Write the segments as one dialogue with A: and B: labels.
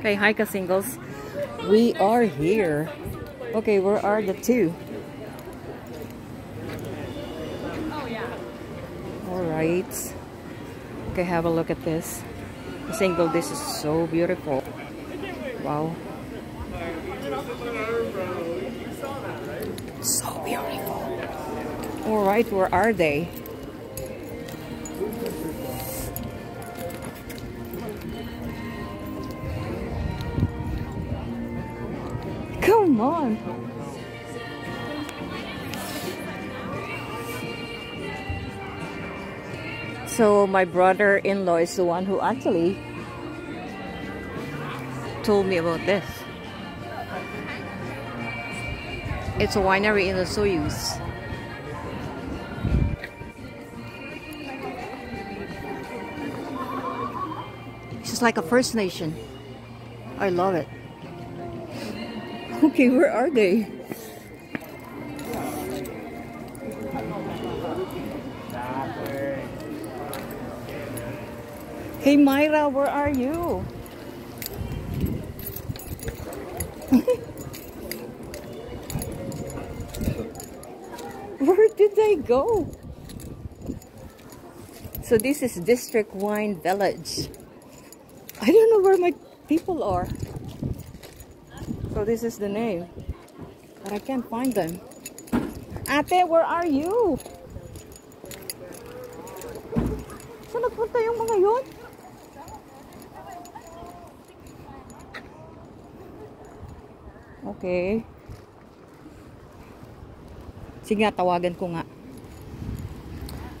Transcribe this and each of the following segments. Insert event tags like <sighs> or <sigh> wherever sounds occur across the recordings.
A: Okay, hi ka-singles. We are here. Okay, where are the two? Alright. Okay, have a look at this. Single, this is so beautiful. Wow. So beautiful. Alright, where are they? Come on. So my brother-in-law is the one who actually told me about this. It's a winery in the Osoyoos. It's just like a First Nation. I love it. <laughs> Okay, where are they? Hey Myra, where are you? <laughs> where did they go? So this is District Wine Village. I don't know where my people are. So this is the name. But I can't find them. Ate, where are you? Saan nagpunta yung mga yun? Okay. Sige nga, tawagan ko nga.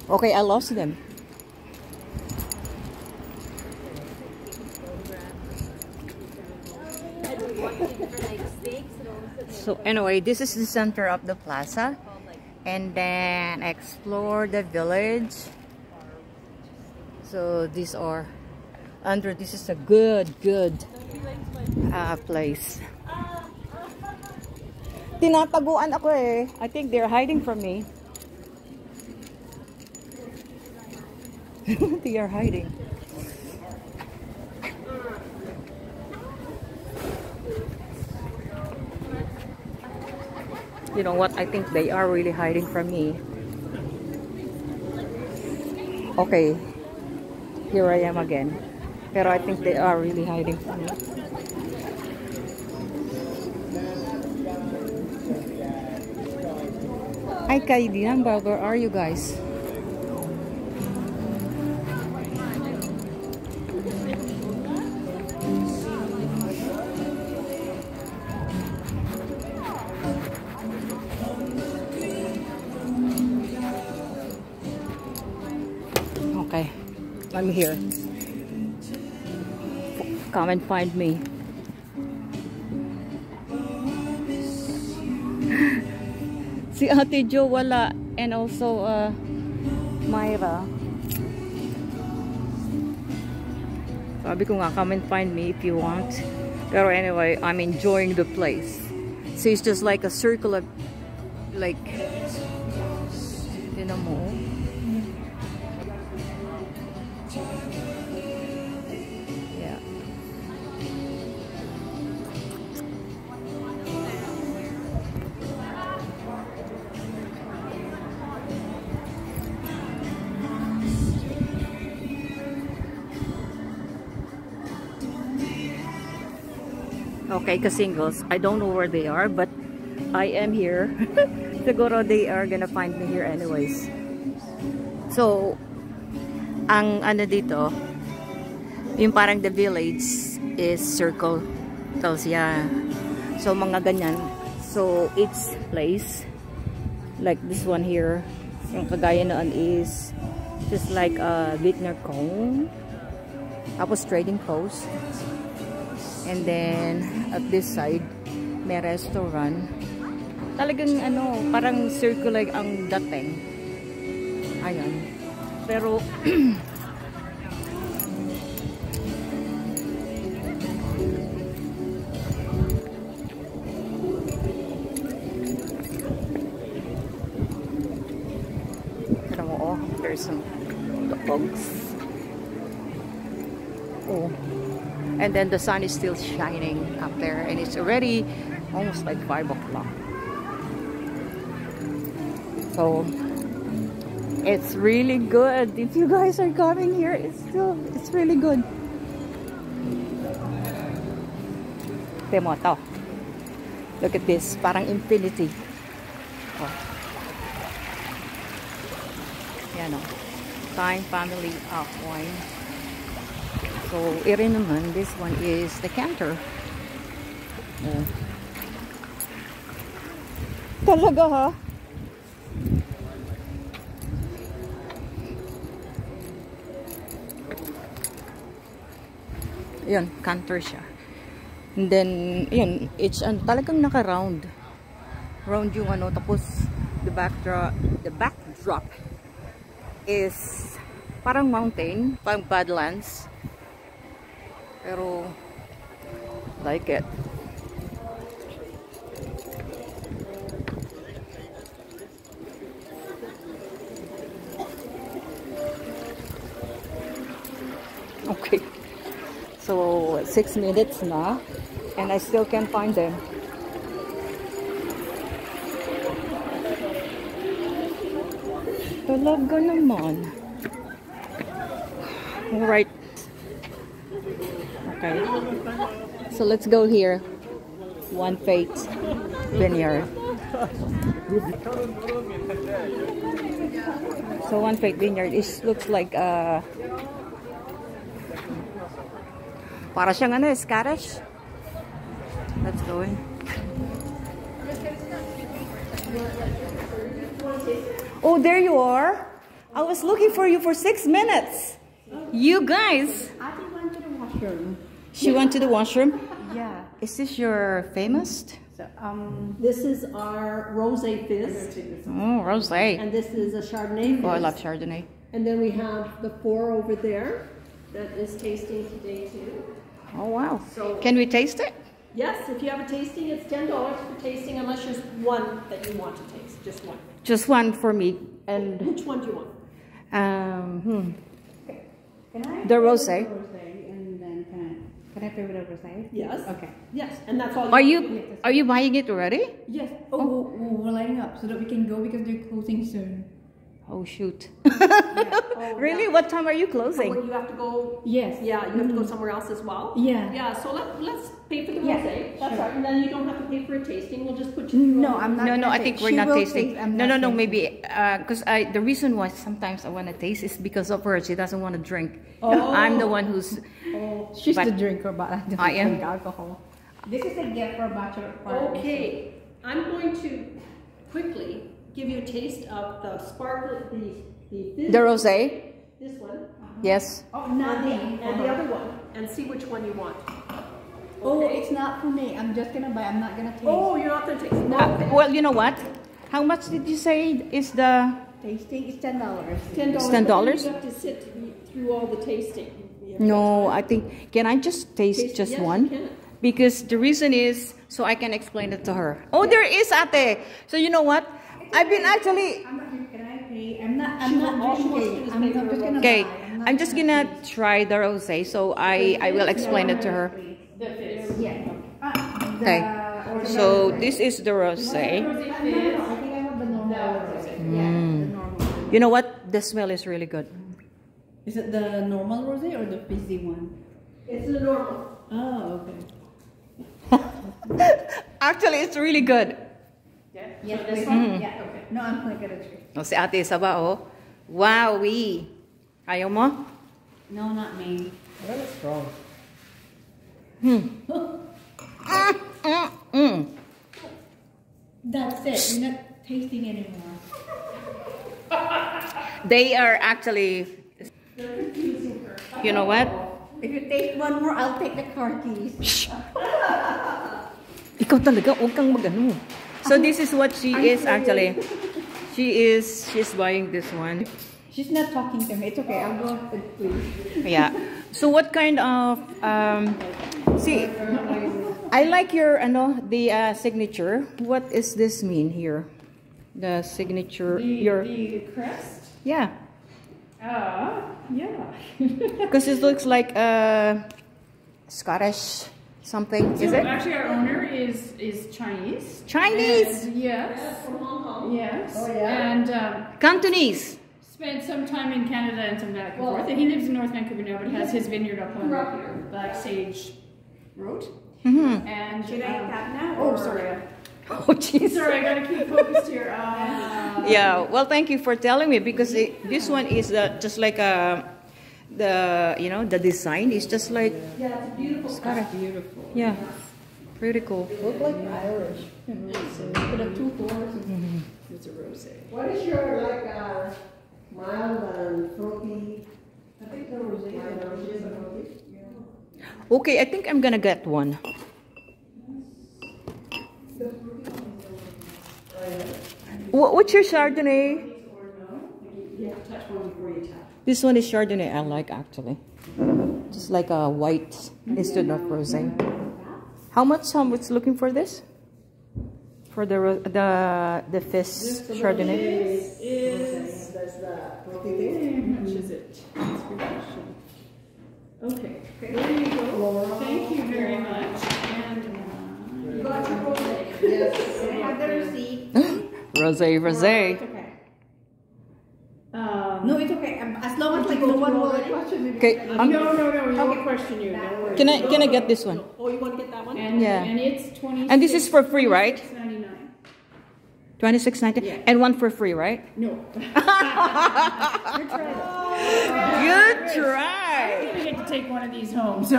A: Okay, I lost them. So anyway, this is the center of the plaza. And then explore the village. So these are under this is a good good uh, place. Tinataguan ako eh. I think they're hiding from me. <laughs> they are hiding. You know what? I think they are really hiding from me. Okay. Here I am again. Pero I think they are really hiding from me. Hi, Kaidian Where are you guys? I'm here. Come and find me. <laughs> si Ate Jo wala and also uh, Myra. Sabi ko nga, come and find me if you want. Pero anyway, I'm enjoying the place. So it's just like a circle of like, you know mo. Okay, kasingles. I don't know where they are, but I am here. <laughs> Siguro they are gonna find me here anyways. So, ang ano dito, yung parang the village is circle. Tapos, yeah. So, mga ganyan. So, each place, like this one here, yung kagaya noon is just like a Vietnam cone. Tapos, trading post. And then, at this side, may restaurant. Talagang ano, parang circular ang dating. Ayan. Pero, <clears throat> The sun is still shining up there and it's already almost like 5 o'clock. So it's really good. If you guys are coming here, it's still, it's really good. Look at this, parang infinity. Oh. Yan o. Time Family of Wine. So, iri naman, this one is the counter. Oh. Talaga ha? Yun, counter siya. And then, yun, it's an, talagang naka-round. Round yung ano, tapos the backdrop, the backdrop is parang mountain, parang badlands. Pero, like it. Okay. So, six minutes now, And I still can't find them. Talaga naman. <sighs> Alright. Okay. So, let's go here. One Faith Vineyard. So, One Faith Vineyard is looks like uh, Para siyang ano, Scottish. Let's go in. Oh, there you are. I was looking for you for six minutes. You guys.
B: Ate went to the washroom.
A: She went to the washroom.
B: Yeah.
A: Is this your famous?
B: So, um, this is our rosé fizz,
A: Oh, rosé.
B: and this is a Chardonnay fizz.
A: Oh, I love Chardonnay.
B: And then we have the four over there that is tasting today too.
A: Oh, wow.
B: So-
A: Can we taste it?
B: Yes, if you have a tasting, it's ten dollars for tasting, unless there's one that you want to taste, just one.
A: Just one for me. And,
B: Which one do you want?
A: um, hmm.
C: Can I?
A: The
C: play with
A: rosé.
C: the rosé and then can I, can I play with the rosé?
B: Yes.
C: Okay.
B: Yes, and that's all.
A: Are you, are you buying it already?
B: Yes.
C: Oh, oh, oh, we're lining up so that we can go because they're closing soon.
A: Oh, shoot. <laughs> <laughs>
B: Oh,
A: really?
B: yeah.
A: What time are you
B: oh,
A: closing?
B: when you have to go,
C: Yes.
B: yeah, you have to go mm. somewhere else as well?
C: Yeah.
B: Yeah, so let, let's pay for the
C: Yeah,
B: rosé, that's
C: sure.
B: right, and then you don't have to pay for a tasting, we'll just put you.
C: No, I'm not.
A: No, no, I think we're not tasting.
C: taste, I'm
A: no,
C: not
A: no, no, maybe uh, because I the reason why sometimes I want to taste is because of her. She doesn't want to drink.
B: Oh.
A: I'm the one who's.
C: Oh, she's
A: But-
C: the drinker, but I don't
A: I am.
C: drink alcohol. This is a gift for bachelor party.
B: Okay, I'm going to quickly give you a taste of the sparkle, the, the. fizz-
A: The rosé.
B: This one,
A: Yes.
C: Oh,
B: and
C: not me.
B: and the other one, and see which one you want.
C: Oh, it's not for me. I'm just gonna buy. I'm not gonna taste.
B: Oh, you're not gonna taste, no,
A: Uh, well, you know what? How much did you say is the?
C: Tasting is ten dollars.
B: ten dollars.
A: $10?
B: You have to sit through all the tasting. You have to
A: No. I think. Can I just taste
B: Taste-
A: just
B: yes, you
A: one?
B: can.
A: Because the reason is so I can explain it to her. Oh, there is ate. So you know what? I've been actually.
C: I'm not. Can I pay? I'm not. I'm not
B: will- all she wants to
C: drinking.
B: do is
C: I'm
B: pay
C: not
B: for
C: just gonna
A: Okay, I'm just gonna try the rosé. So I I will explain it to her.
C: Yeah. Uh,
A: Okay.
C: the-
A: So this is the rosé.
C: Yeah, normal. one.
A: You know what? The smell is really good.
C: Is it the normal rosé or the fizzy one?
B: It's the normal.
C: Oh, okay. <laughs>
A: Actually, it's really good.
C: Yes, this one? Mm-hmm. Yeah. Okay. No, I'm not gonna drink.
A: O, oh, si ate isa ba, oh? Wowie! Ayaw mo?
C: No, not me.
D: Very strong. Hmm. <laughs>
A: Ah, ah, mm.
C: That's it. You're not tasting anymore.
A: They are actually... You know what?
C: If you taste one more, I'll take the car keys. Shh.
A: Ikaw talaga, huwag kang magano. So this is what she is actually. She is, she's buying this one.
C: She's not talking to me. It's okay. I'll go please.
A: Yeah. So what kind of um see I like your ano the uh, signature. What is this mean here? The signature your
C: the crest?
A: Scottish something.
D: So
A: Is it
D: actually, our owner is is Chinese.
A: Chinese?
D: And yes.
B: From Hong Kong.
D: Yes.
B: Oh, yeah?
D: And um,
A: Cantonese?
D: spent some time in Canada and some back and forth. And he lives in North Vancouver now, but has his vineyard up on
B: Right.
D: Black Sage Road.
A: Mm-hmm.
D: And
B: Should I
D: um,
B: cut now,
D: Oh, sorry.
A: Oh, jeez.
D: Sorry, I gotta keep focused here. Uh, <laughs>
A: Yeah, well, thank you for telling me because it, this one is uh, just like a, the you know the design is just like
B: Yeah, it's beautiful.
A: Scottish.
D: beautiful.
A: Yeah, pretty cool.
B: Look like Irish. Put up two floors.
D: It's a rosé.
E: What is your like uh, mild and fruity?
B: I think the rosé
E: Mild and
B: is
E: fruity?
A: Okay, I think I'm gonna get one. Wha- What's your Chardonnay?
B: You touch one before you tap.
A: This one is Chardonnay. I like actually, just like a white instead of rosé. How much? How was looking for this? For the ro- the the fizz Chardonnay.
D: Is
E: That's the fruity
D: how much is it? That's a good question. Okay, there you go. Thank you very much. And uh,
B: Got your rosé.
E: Yes.
B: I have the receipt.
A: Rosé, rosé.
B: It's okay.
D: um,
B: No, it's okay. Um, As long as like no one will question me.
A: Okay,
D: no, no, no, we won't question you. Don't worry.
A: can I can I get this one?
B: Oh, you want to get that one?
D: And,
A: Yeah.
D: and it's twenty.
A: And this is for free, right?
D: Ninety nine.
A: Twenty six ninety,
D: Yeah.
A: and one for free, right?
D: No.
A: Good try.
D: I'm gonna get to take one of these home. So.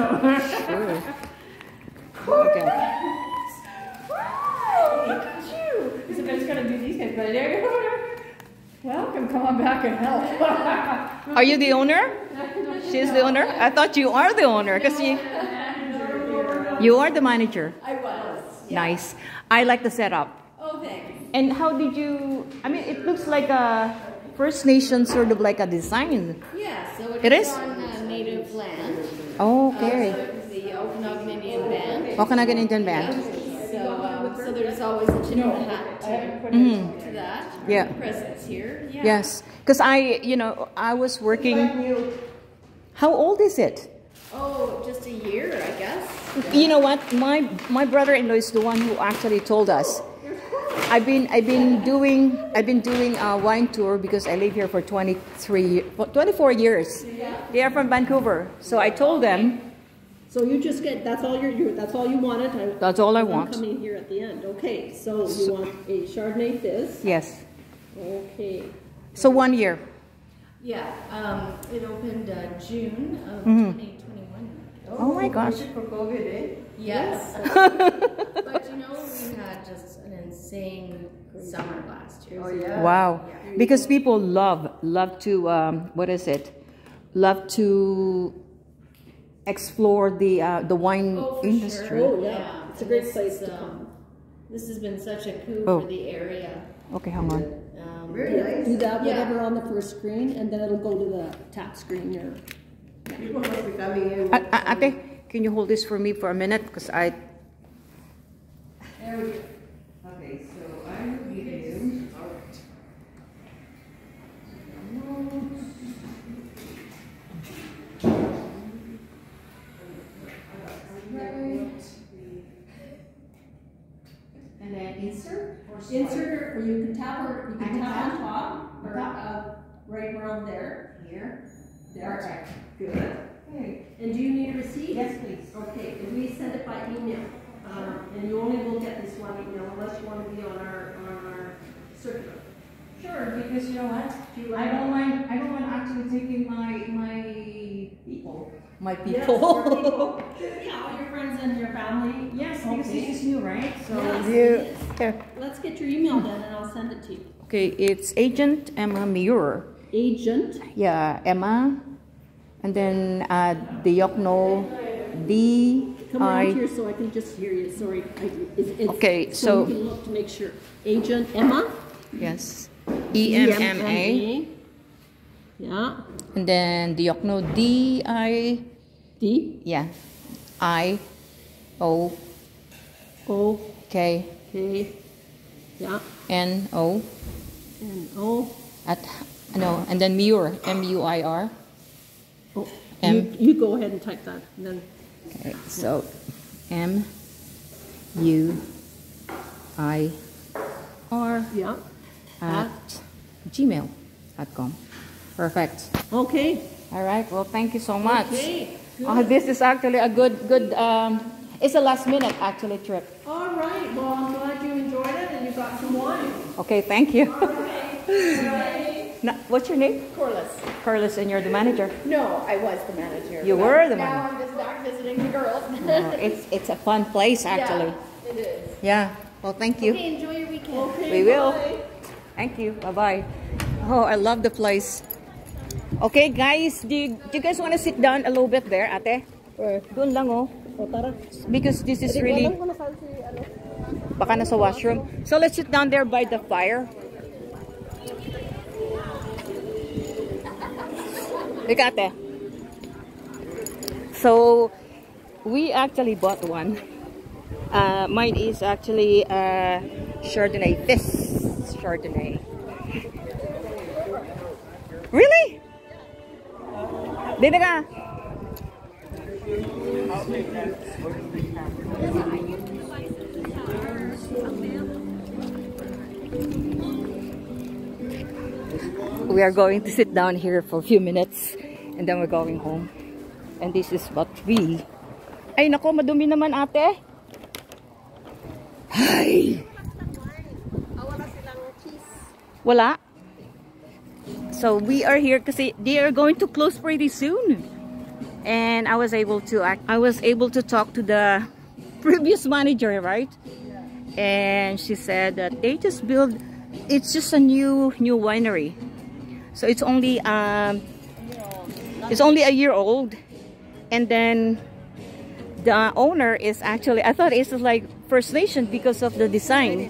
D: Welcome, come on back and help. <laughs>
A: Are you the owner? She's the owner. I thought you are the owner because you you are the manager.
F: I was.
A: Nice. I like the setup.
F: Oh, thanks.
A: And how did you? I mean, it looks like a First Nation sort of like a design.
F: Yeah, so
A: It
F: it's
A: is?
F: on uh, native land.
A: Oh,
F: Uh,
A: okay.
F: so it was the Okanagan Indian band.
A: Okanagan Indian band.
F: So, um, so there's always a tip of the hat to,
A: Mhm.
F: to that.
A: Yeah.
F: Presence here. Yeah.
A: Yes, because I, you know, I was working. How old is it?
F: Oh, just a year, I guess.
A: You know what? My my brother-in-law is the one who actually told us. I've been I've been doing I've been doing a wine tour because I live here for 23 for 24 years. They are from Vancouver, so I told them
B: So you just get, that's all you're, you, that's all you wanted? I-
A: That's all I
B: I'm
A: want.
B: coming here at the end. Okay, so you want a Chardonnay fizz?
A: yes.
B: Okay.
A: So one year.
F: Yeah. Um, it opened uh, June of
A: Mhm.
F: 2021.
A: Oh my gosh.
E: For COVID, eh?
F: Yes. <laughs> but you know, we had just an insane summer last year.
E: Oh, yeah.
A: Wow. Because people love love to um, what is it? Love to explore the uh, the wine
F: Oh,
A: industry.
F: Sure.
B: Oh, yeah. It's a great
F: And
B: place
F: this
B: to come.
F: um, This has been such a coup
A: Oh.
F: for the area.
A: Okay, hang on.
F: Um,
E: Very nice.
B: Do that,
F: Yeah.
B: whatever on the first screen, and then it'll go to the tap screen there.
E: People must be coming in.
A: A- a- Ate, can you hold this for me for a minute? Because I.
E: There we go. Okay, so I will give you.
A: And then insert
B: Insert, or you can tap, or you can tap on top, or, uh, right around there.
A: here.
B: There.
E: Good.
A: Okay.
B: And do you need a receipt?
A: Yes, please.
B: Okay, if we send it by email, um, and you only will get this one email unless you want to be on our, on our circular.
A: Sure, because you know what?
B: Do you
A: I don't mind. I don't mind actually taking my my people. My
B: Yes,
A: people.
B: your people. <laughs> Yeah, all your friends and your family.
A: yes,
B: Okay.
A: because this is new, right? So
B: Yes,
A: you here.
B: Let's get your email then, and I'll send it to you.
A: Okay, it's Agent Emma Muir.
B: Agent.
A: Yeah, Emma, and then uh, Diokno D
B: Come around
A: I.
B: here so I can just hear you, sorry. I- it's- it's-
A: Okay, so-
B: we can look to make sure. Agent Emma?
A: Yes, E M M A,
B: Yeah,
A: and then Diokno D I.
B: D,
A: Yeah, I O
B: O,
A: K
B: K, yeah,
A: N O
B: N O
A: at no, and then Muir M U I R.
B: Oh,
A: M.
B: You, you go ahead and type that, and then,
A: Okay, so M U I R
B: Yeah.
A: at gmail.com. Perfect.
B: Okay.
A: All right. Well, thank you so much.
B: Okay.
A: Oh, this is actually a good, good. Um, it's a last minute actually trip.
B: All right. Well, I'm glad you enjoyed it and you got some wine.
A: Okay, thank you. <laughs> Na- what's your name?
F: Corliss.
A: Corliss, and you're the manager.
F: No, I was the manager.
A: You were the
F: now
A: manager.
F: I'm just back visiting the girls. <laughs>
A: Oh, it's it's a fun place actually.
F: Yeah, it is.
A: Yeah. Well, thank you.
F: Okay, enjoy your weekend.
A: We will. Thank you. Bye bye. Oh, I love the place. Okay, guys, do you, do you guys want to sit down a little bit there, ate? Doon lang, oh. Because this is really... Baka nasa washroom. So let's sit down there by the fire. Ika, ate. So, we actually bought one. Uh, mine is actually uh, Chardonnay. This Chardonnay. <laughs> Really? Dito ka. We are going to sit down here for a few minutes and then we're going home. And this is what we... Ay, nako, madumi naman ate. Ay! Wala. So we are here because they are going to close pretty soon. And I was able to act, I was able to talk to the <laughs> previous manager, right? And she said that they just build it's just a new new winery. So it's only um it's only a year old and then the owner is actually I thought it's like First Nation because of the design.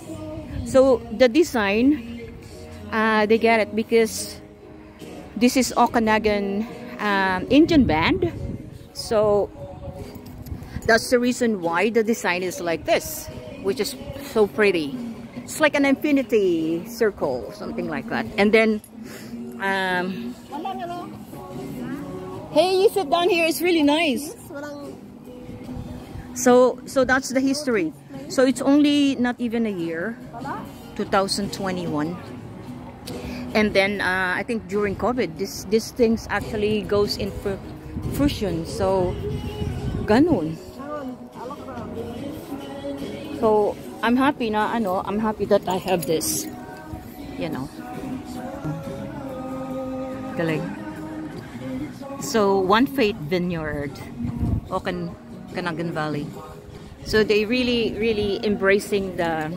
A: So the design uh, they get it because this is Okanagan um, Indian band. So that's the reason why the design is like this, which is so pretty. It's like an infinity circle, something like that. And then, um, hey, you sit down here. It's really nice. So, so that's the history. So it's only not even a year, 2021 and then uh, I think during COVID this this things actually goes in fruition. So ganun. So I'm happy na ano I'm happy that I have this you know. Galing. So one faith vineyard. Okan Kanagan Valley. So they really really embracing the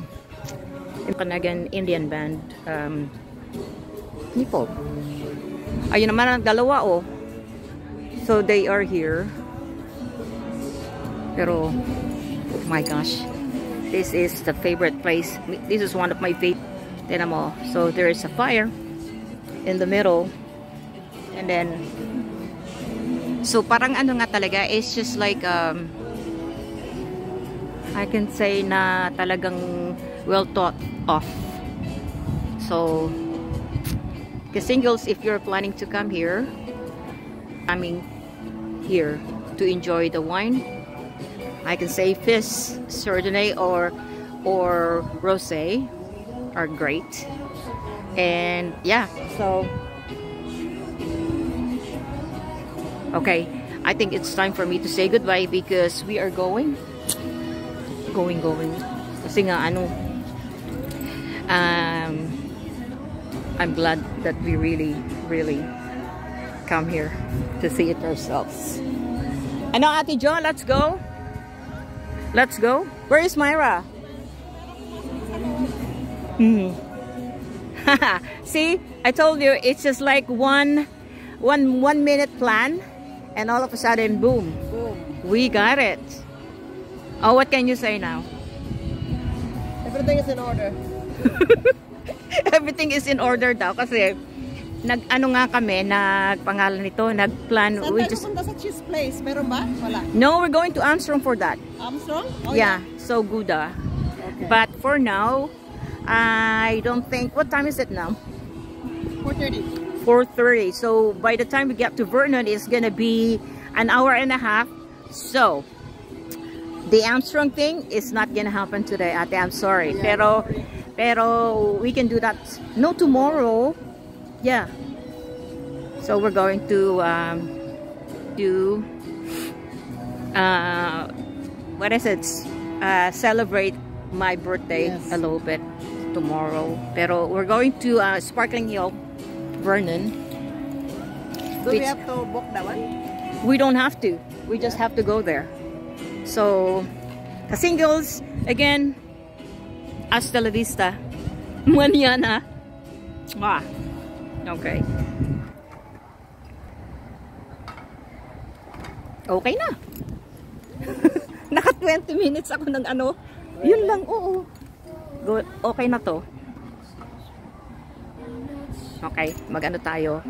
A: Okanagan Indian band. Um, people. Ayun naman ang dalawa oh. So they are here. Pero oh my gosh. This is the favorite place. This is one of my favorite. Tinan mo. So there is a fire in the middle. And then So parang ano nga talaga, it's just like um I can say na talagang well thought of. So Singles, if you're planning to come here, coming here to enjoy the wine, I can say Fizz, Chardonnay, or or Rosé are great. And yeah, so okay, I think it's time for me to say goodbye because we are going, going, going. Kasi nga ano, um, I'm glad that we really, really come here to see it ourselves. Ano, Ate Jo, let's go. Let's go. Where is Myra? Hmm. <laughs> see, I told you, it's just like one, one, one minute plan, and all of a sudden, boom, boom, we got it. Oh, what can you say now?
E: Everything is in order. <laughs>
A: everything is in order daw kasi nag ano nga kami nagpangalan nito nagplan
E: Saan
A: we just
E: sa cheese place? Meron ba? Wala.
A: no we're going to Armstrong for that
E: Armstrong? Oh,
A: yeah so Gouda ah.
E: Okay.
A: but for now I don't think what time is it now
E: 4.30.
A: 4:30 so by the time we get to Vernon it's gonna be an hour and a half So, the Armstrong thing is not gonna happen today, Ate. I'm sorry. yeah, Pero, pero we can do that. No, tomorrow. Yeah. So we're going to um, do uh, what is it? Uh, celebrate my birthday
E: Yes.
A: a little bit tomorrow. Pero we're going to uh, Sparkling Hill, Vernon.
E: Do we have to book that one?
A: We don't have to. We just have to go there. So, singles again. Hasta la vista. Mañana. Ah. Okay. Okay na. <laughs> Naka 20 minutes ako ng ano. Yun lang, oo. Okay na to. Okay, magano tayo.